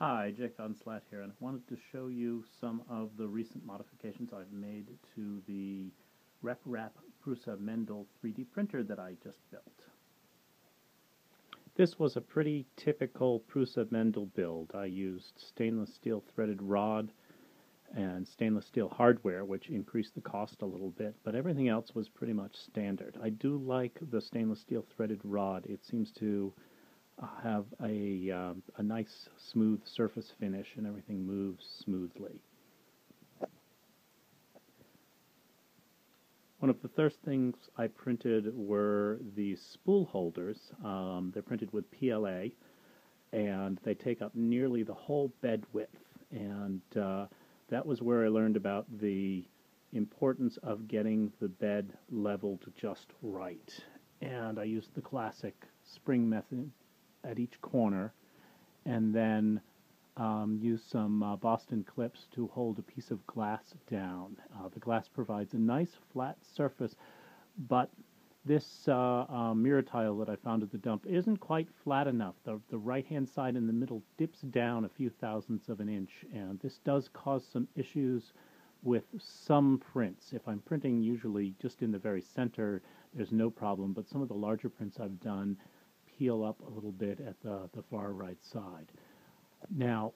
Hi, Jake von Slatt here, and I wanted to show you some of the recent modifications I've made to the RepRap Prusa Mendel 3D printer that I just built. This was a pretty typical Prusa Mendel build. I used stainless steel threaded rod and stainless steel hardware, which increased the cost a little bit, but everything else was pretty much standard. I do like the stainless steel threaded rod. It seems to have a, uh, a nice smooth surface finish and everything moves smoothly. One of the first things I printed were the spool holders. Um, they're printed with PLA and they take up nearly the whole bed width. And uh, that was where I learned about the importance of getting the bed leveled just right. And I used the classic spring method at each corner, and then um, use some uh, Boston clips to hold a piece of glass down. Uh, the glass provides a nice flat surface, but this uh, uh, mirror tile that I found at the dump isn't quite flat enough. The, the right-hand side in the middle dips down a few thousandths of an inch, and this does cause some issues with some prints. If I'm printing usually just in the very center, there's no problem, but some of the larger prints I've done, peel up a little bit at the, the far right side. Now,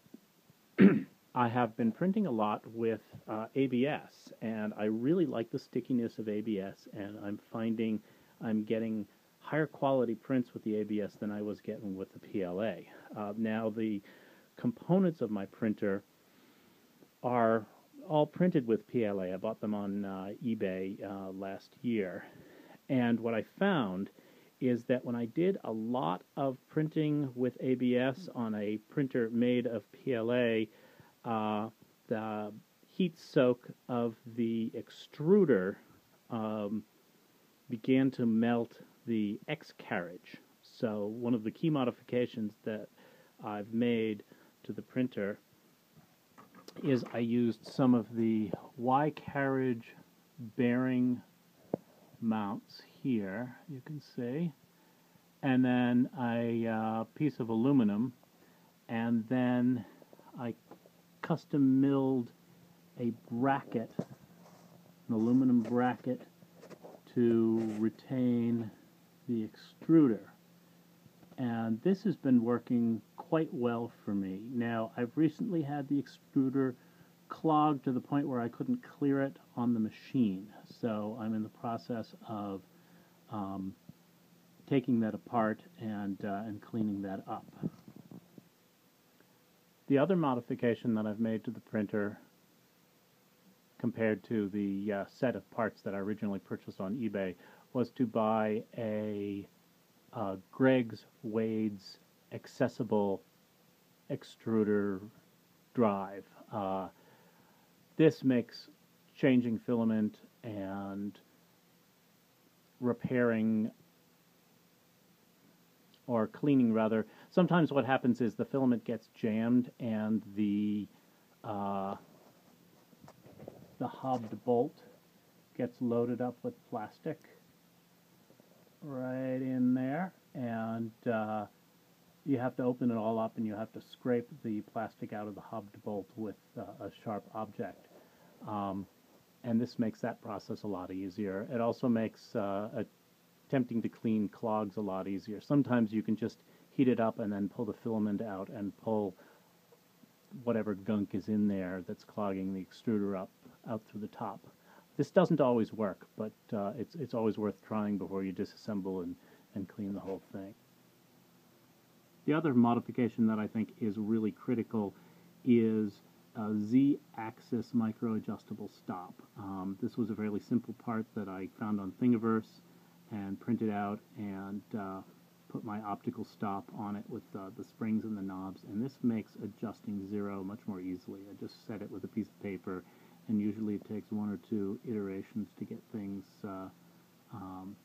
I have been printing a lot with uh, ABS, and I really like the stickiness of ABS, and I'm finding I'm getting higher quality prints with the ABS than I was getting with the PLA. Uh, now, the components of my printer are all printed with PLA. I bought them on uh, eBay uh, last year, and what I found is that when I did a lot of printing with ABS on a printer made of PLA, uh, the heat soak of the extruder um, began to melt the X carriage. So one of the key modifications that I've made to the printer is I used some of the Y carriage bearing mounts here, you can see, and then a uh, piece of aluminum, and then I custom milled a bracket, an aluminum bracket, to retain the extruder. And this has been working quite well for me. Now, I've recently had the extruder clogged to the point where I couldn't clear it on the machine. So I'm in the process of um, taking that apart and, uh, and cleaning that up. The other modification that I've made to the printer compared to the uh, set of parts that I originally purchased on eBay was to buy a uh, Greg's Wade's accessible extruder drive. Uh, this makes changing filament and repairing or cleaning rather. Sometimes what happens is the filament gets jammed and the uh, the hobbed bolt gets loaded up with plastic right in there and uh, you have to open it all up and you have to scrape the plastic out of the hobbed bolt with uh, a sharp object. Um, and this makes that process a lot easier. It also makes uh, attempting to clean clogs a lot easier. Sometimes you can just heat it up and then pull the filament out and pull whatever gunk is in there that's clogging the extruder up out through the top. This doesn't always work, but uh, it's it's always worth trying before you disassemble and, and clean the whole thing. The other modification that I think is really critical is a Z-axis micro-adjustable stop. Um, this was a fairly simple part that I found on Thingiverse and printed out and uh, put my optical stop on it with uh, the springs and the knobs and this makes adjusting zero much more easily. I just set it with a piece of paper and usually it takes one or two iterations to get things uh, um,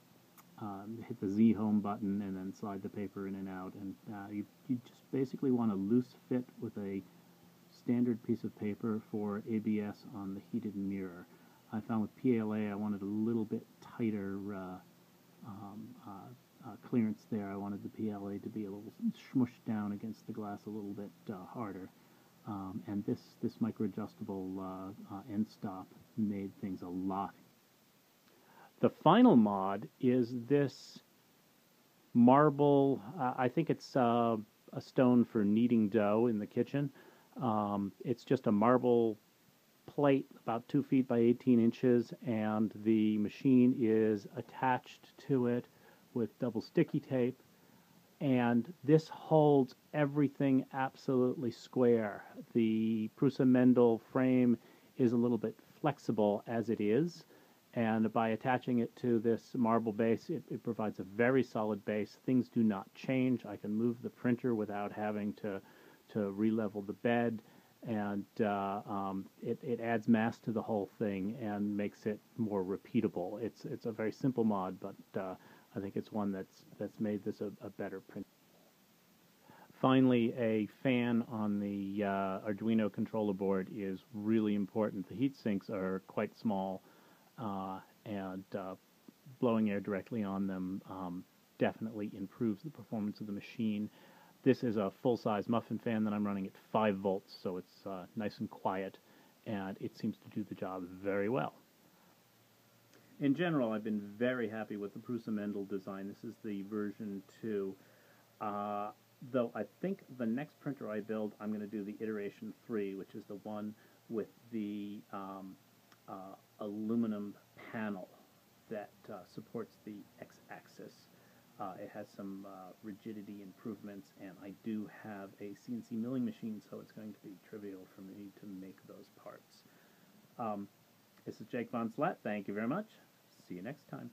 um, hit the Z home button and then slide the paper in and out and uh, you, you just basically want a loose fit with a standard piece of paper for ABS on the heated mirror. I found with PLA I wanted a little bit tighter uh, um, uh, uh, clearance there. I wanted the PLA to be a little smushed down against the glass a little bit uh, harder. Um, and this, this micro-adjustable uh, end stop made things a lot. The final mod is this marble, I think it's a stone for kneading dough in the kitchen. Um, it's just a marble plate about 2 feet by 18 inches, and the machine is attached to it with double sticky tape. And this holds everything absolutely square. The Prusa Mendel frame is a little bit flexible as it is, and by attaching it to this marble base, it, it provides a very solid base. Things do not change. I can move the printer without having to, to re-level the bed and uh, um, it, it adds mass to the whole thing and makes it more repeatable. It's it's a very simple mod, but uh, I think it's one that's that's made this a, a better print. Finally, a fan on the uh, Arduino controller board is really important. The heat sinks are quite small, uh, and uh, blowing air directly on them um, definitely improves the performance of the machine. This is a full-size muffin fan that I'm running at 5 volts, so it's uh, nice and quiet, and it seems to do the job very well. In general, I've been very happy with the Prusa Mendel design. This is the version 2. Uh, though I think the next printer I build, I'm going to do the iteration 3, which is the one with the um, uh, aluminum panel that uh, supports the x-axis. Uh, it has some uh, rigidity improvements, and I do have a CNC milling machine, so it's going to be trivial for me to make those parts. Um, this is Jake von Slatt. Thank you very much. See you next time.